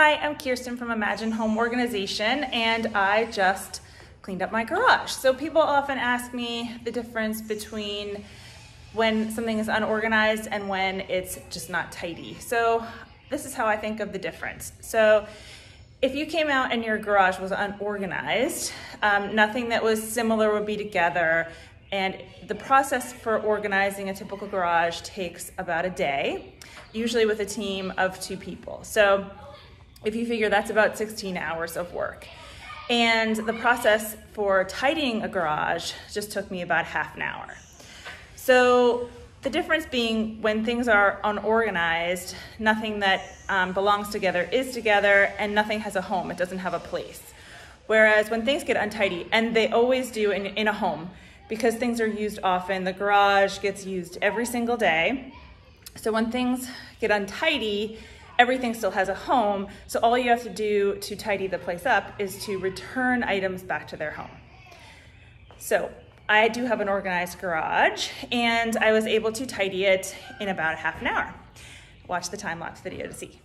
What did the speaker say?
Hi, I'm Kirsten from Imagine Home Organization, and I just cleaned up my garage. So people often ask me the difference between when something is unorganized and when it's just not tidy. So this is how I think of the difference. So if you came out and your garage was unorganized, um, nothing that was similar would be together. And the process for organizing a typical garage takes about a day, usually with a team of two people. So if you figure that's about 16 hours of work. And the process for tidying a garage just took me about half an hour. So the difference being when things are unorganized, nothing that um, belongs together is together and nothing has a home, it doesn't have a place. Whereas when things get untidy, and they always do in, in a home, because things are used often, the garage gets used every single day. So when things get untidy, everything still has a home. So all you have to do to tidy the place up is to return items back to their home. So I do have an organized garage and I was able to tidy it in about half an hour. Watch the time lapse video to see.